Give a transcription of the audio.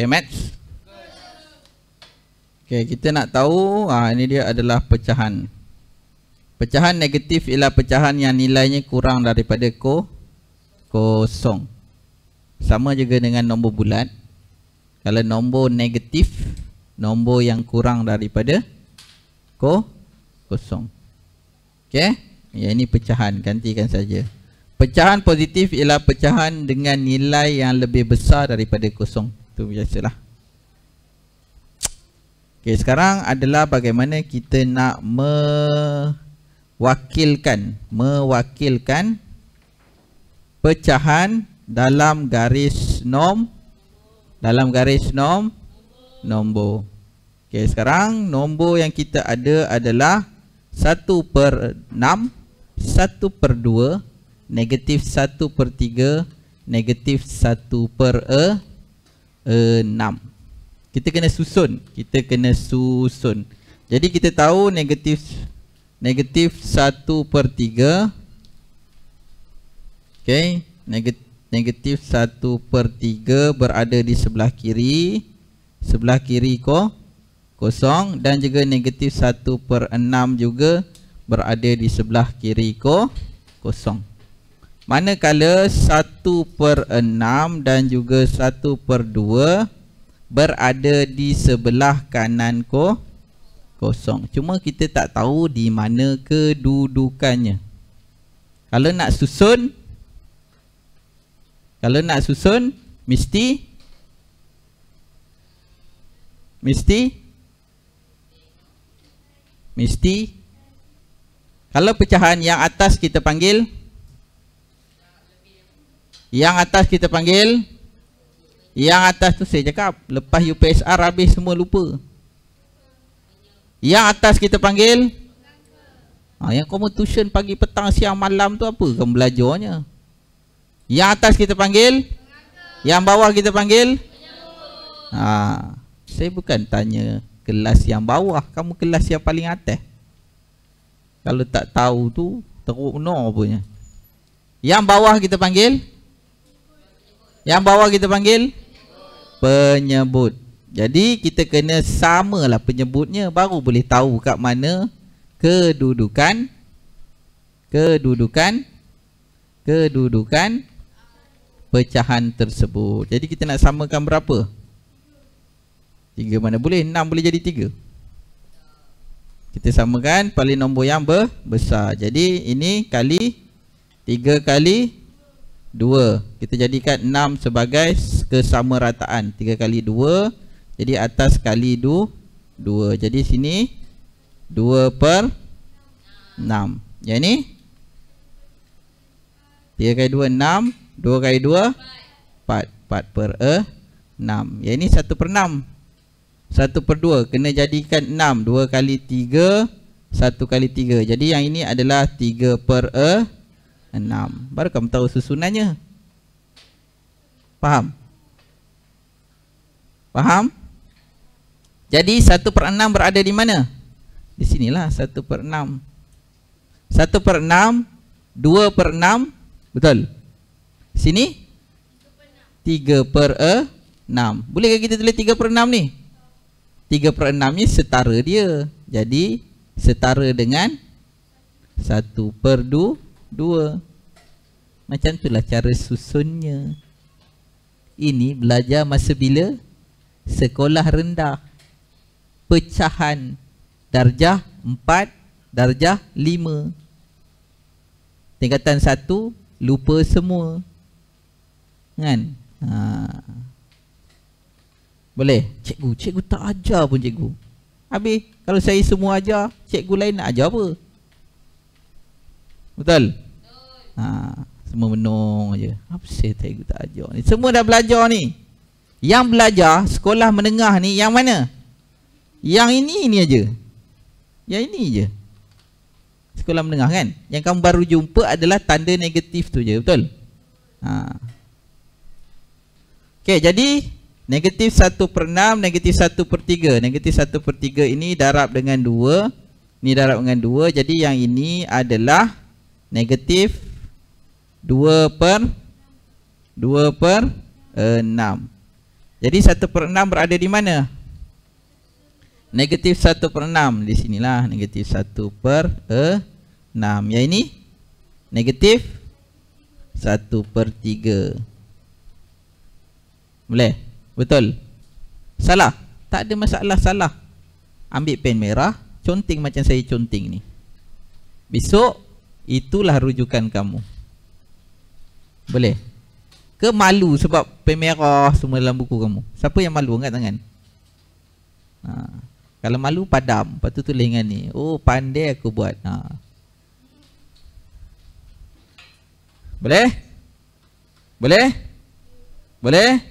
Okay, maths. Okay, kita nak tahu ah ini dia adalah pecahan. Pecahan negatif ialah pecahan yang nilainya kurang daripada ko kosong. Sama juga dengan nombor bulat. Kalau nombor negatif, nombor yang kurang daripada ko kosong. Okay, ya ini pecahan, gantikan saja. Pecahan positif ialah pecahan dengan nilai yang lebih besar daripada kosong. Itu biasalah. Okey, sekarang adalah bagaimana kita nak mewakilkan, mewakilkan pecahan dalam garis nom dalam garis nom nombor. Okey, sekarang nombor yang kita ada adalah 1 per 6, 1 per 2, negatif 1 per 3 negatif 1 per 6 kita kena susun. Kita kena susun. Jadi kita tahu negatif negatif 1 per 3 ok negatif 1 per 3 berada di sebelah kiri. Sebelah kiri ko kosong. Dan juga negatif 1 per 6 juga berada di sebelah kiri ko kosong Manakala 1 per 6 dan juga 1 per 2 berada di sebelah kanan ko kosong. Cuma kita tak tahu di mana kedudukannya. Kalau nak susun kalau nak susun mesti mesti mesti kalau pecahan yang atas kita panggil yang atas kita panggil Yang atas tu saya cakap Lepas UPSR habis semua lupa. Yang atas kita panggil ha, Yang kamu tuition pagi petang siang malam tu apa? Kamu belajarnya. Yang atas kita panggil Yang bawah kita panggil ha, Saya bukan tanya kelas yang bawah Kamu kelas yang paling atas. Kalau tak tahu tu Teruk no punya Yang bawah kita panggil yang bawah kita panggil penyebut. Jadi kita kena samalah penyebutnya baru boleh tahu kat mana kedudukan kedudukan kedudukan pecahan tersebut. Jadi kita nak samakan berapa? Tiga mana boleh? Enam boleh jadi tiga. Kita samakan paling nombor yang besar. Jadi ini kali tiga kali 2 Kita jadikan 6 sebagai kesamarataan. 3 kali 2 Jadi atas kali 2 2 Jadi sini 2 per 6 Yang ni 3 kali 2 6 2 kali 2 4 4 per 6 Yang ni 1 per 6 1 per 2 Kena jadikan 6 2 kali 3 1 kali 3 Jadi yang ini adalah 3 per 6 enam Baru kamu tahu susunannya Faham? Faham? Jadi satu per enam berada di mana? Di sinilah satu per enam Satu per enam Dua per enam Betul? Sini? Tiga per enam Bolehkah kita tulis tiga per enam ni? Tiga per enam ni setara dia Jadi setara dengan Satu per dua Dua. Macam itulah cara susunnya. Ini belajar masa bila? Sekolah rendah. Pecahan. Darjah empat Darjah lima. Tingkatan satu Lupa semua. Kan? Ha. Boleh? Cikgu Cikgu tak ajar pun cikgu. Habis Kalau saya semua ajar Cikgu lain nak ajar apa Betul? Ha, semua menung aja. Apa sih cikgu tak ajar ni? Semua dah belajar ni. Yang belajar sekolah menengah ni yang mana? Yang ini ni aja. Yang ini je. Sekolah menengah kan? Yang kamu baru jumpa adalah tanda negatif tu je, betul? Ha. Okey, jadi negatif 1 per 6, negatif 1 per 3. Negatif 1 per 3 ini darab dengan 2. Ni darab dengan 2. Jadi yang ini adalah negatif 2 per 2 per 6 Jadi 1 per 6 berada di mana? Negatif 1 per 6 Di sinilah negatif 1 per 6 Yang ini Negatif 1 per 3 Boleh? Betul? Salah? Tak ada masalah salah Ambil pen merah Conting macam saya conting ni Besok Itulah rujukan kamu Boleh? Ke malu sebab pen merah semua dalam buku kamu Siapa yang malu angkat tangan? Ha. Kalau malu padam Lepas tu tulis dengan ni Oh pandai aku buat ha. Boleh? Boleh? Boleh?